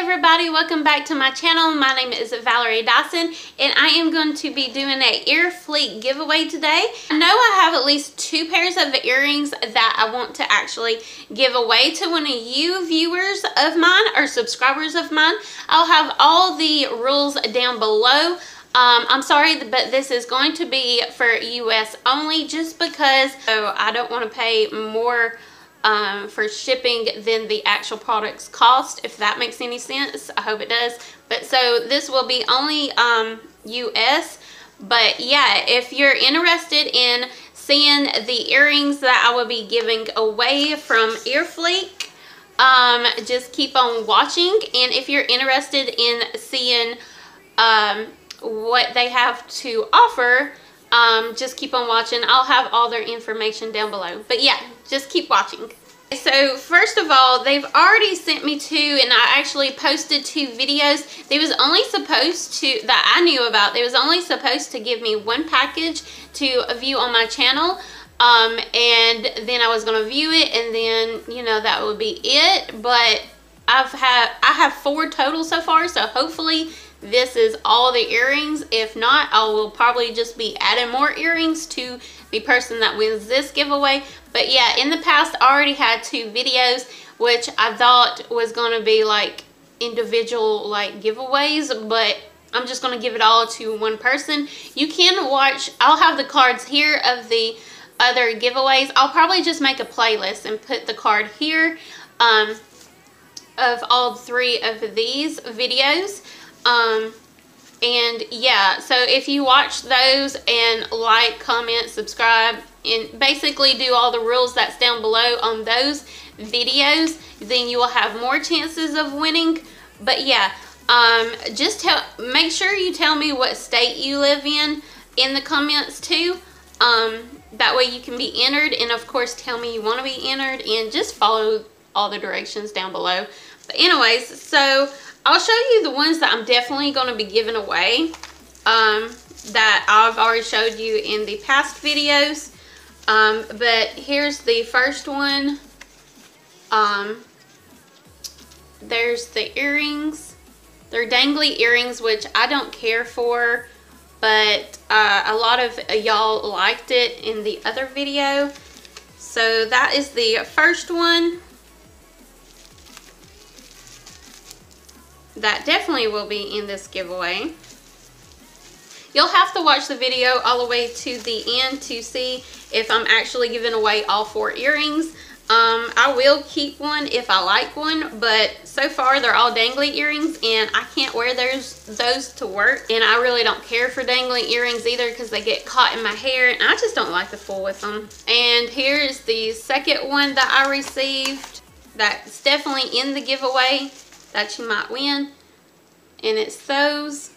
everybody, welcome back to my channel. My name is Valerie Dison and I am going to be doing a Earfleek giveaway today. I know I have at least two pairs of earrings that I want to actually give away to one of you viewers of mine or subscribers of mine. I'll have all the rules down below. Um, I'm sorry, but this is going to be for US only just because so I don't want to pay more um, for shipping than the actual products cost, if that makes any sense. I hope it does. But so this will be only um, US. But yeah, if you're interested in seeing the earrings that I will be giving away from Earfleek, um, just keep on watching. And if you're interested in seeing um, what they have to offer, um, just keep on watching. I'll have all their information down below. But yeah, just keep watching. So first of all, they've already sent me two and I actually posted two videos. They was only supposed to, that I knew about, they was only supposed to give me one package to view on my channel. Um, and then I was going to view it and then, you know, that would be it. But I've had, I have four total so far. So hopefully this is all the earrings. If not, I will probably just be adding more earrings to the person that wins this giveaway. But yeah, in the past, I already had two videos, which I thought was going to be like individual like giveaways, but I'm just going to give it all to one person. You can watch, I'll have the cards here of the other giveaways. I'll probably just make a playlist and put the card here um, of all three of these videos. Um, and yeah, so if you watch those and like, comment, subscribe, and basically do all the rules that's down below on those videos, then you will have more chances of winning. But yeah, um, just tell, make sure you tell me what state you live in in the comments too. Um, that way you can be entered and of course tell me you want to be entered and just follow all the directions down below. But anyways, so I'll show you the ones that I'm definitely going to be giving away um, that I've already showed you in the past videos. Um, but here's the first one. Um, there's the earrings. They're dangly earrings, which I don't care for, but uh, a lot of y'all liked it in the other video. So that is the first one. That definitely will be in this giveaway. You'll have to watch the video all the way to the end to see if I'm actually giving away all four earrings. Um, I will keep one if I like one, but so far they're all dangly earrings and I can't wear those, those to work. And I really don't care for dangly earrings either because they get caught in my hair and I just don't like to fool with them. And here's the second one that I received that's definitely in the giveaway that you might win. And it's those.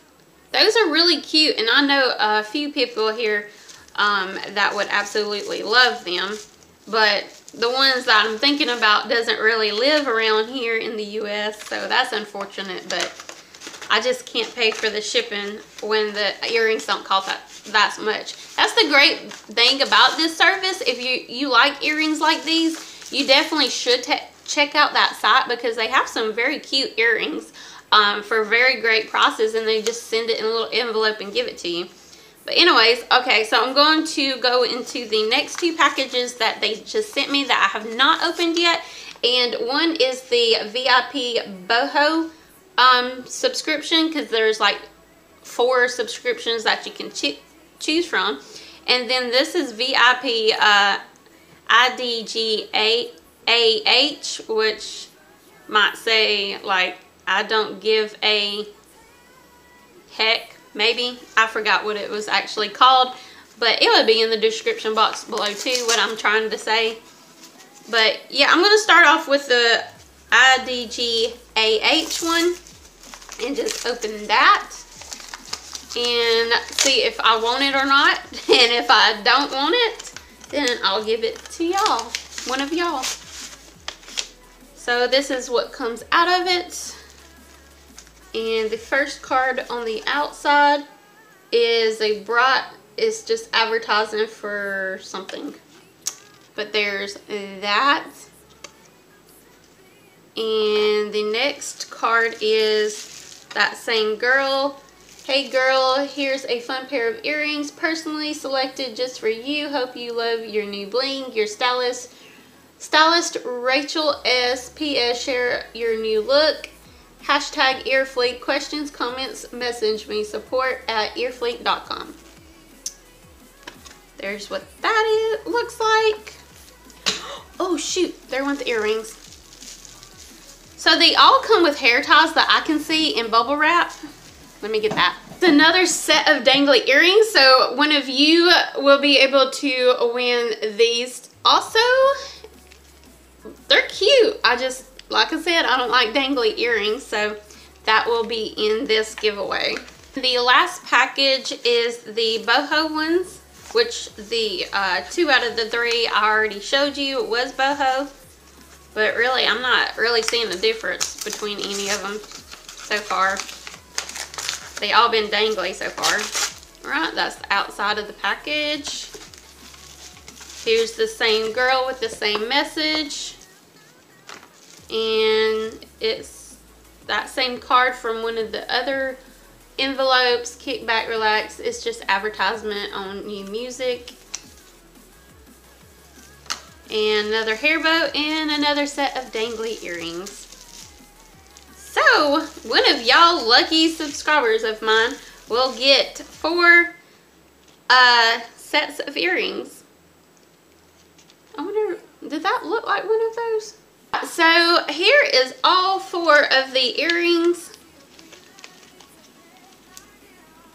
Those are really cute. And I know a few people here um, that would absolutely love them. But the ones that I'm thinking about doesn't really live around here in the U.S. So that's unfortunate. But I just can't pay for the shipping when the earrings don't cost that, that much. That's the great thing about this service. If you, you like earrings like these, you definitely should check out that site because they have some very cute earrings um, for very great prices and they just send it in a little envelope and give it to you. But anyways, okay, so I'm going to go into the next two packages that they just sent me that I have not opened yet. And one is the VIP boho um, subscription because there's like four subscriptions that you can choose from. And then this is VIP uh, IDGA AH, which might say like, I don't give a heck, maybe. I forgot what it was actually called, but it would be in the description box below too, what I'm trying to say. But yeah, I'm going to start off with the IDGAH one and just open that and see if I want it or not. And if I don't want it, then I'll give it to y'all, one of y'all. So this is what comes out of it. And the first card on the outside is a brat. It's just advertising for something. But there's that. And the next card is that same girl. Hey girl, here's a fun pair of earrings personally selected just for you. Hope you love your new bling. Your stylist, stylist Rachel S. P.S. Share your new look. Hashtag earfleek. Questions, comments, message me. Support at earfleek.com. There's what that is, looks like. Oh shoot, there went the earrings. So they all come with hair ties that I can see in bubble wrap. Let me get that. It's another set of dangly earrings. So one of you will be able to win these also. They're cute. I just, like I said, I don't like dangly earrings. So that will be in this giveaway. The last package is the boho ones which the uh, two out of the three I already showed you was boho. But really, I'm not really seeing the difference between any of them so far. They all been dangly so far. All right, that's the outside of the package. Here's the same girl with the same message. And it's that same card from one of the other envelopes, kick back, relax. It's just advertisement on new music. And another hair bow and another set of dangly earrings. So, one of y'all lucky subscribers of mine will get four uh, sets of earrings. I wonder, did that look like one of those? So, here is all four of the earrings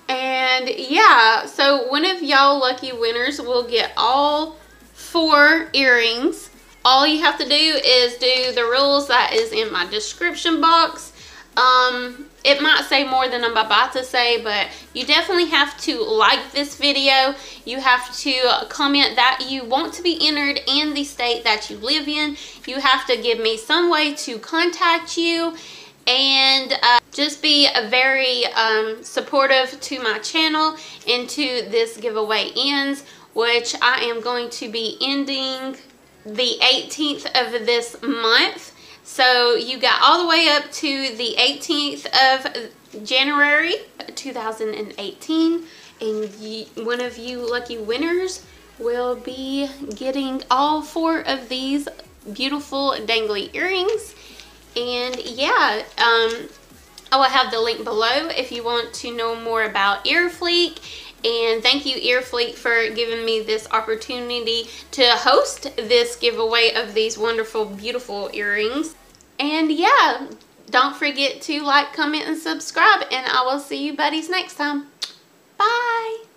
And yeah, so one of y'all lucky winners will get all four earrings. All you have to do is do the rules that is in my description box. Um, it might say more than I'm about to say, but you definitely have to like this video. You have to comment that you want to be entered in the state that you live in. You have to give me some way to contact you and uh, just be a very um, supportive to my channel into this giveaway ends which I am going to be ending the 18th of this month so you got all the way up to the 18th of January 2018 and one of you lucky winners will be getting all four of these beautiful dangly earrings and yeah, um, I will have the link below if you want to know more about Earfleek. And thank you Earfleek for giving me this opportunity to host this giveaway of these wonderful, beautiful earrings. And yeah, don't forget to like, comment, and subscribe. And I will see you buddies next time. Bye.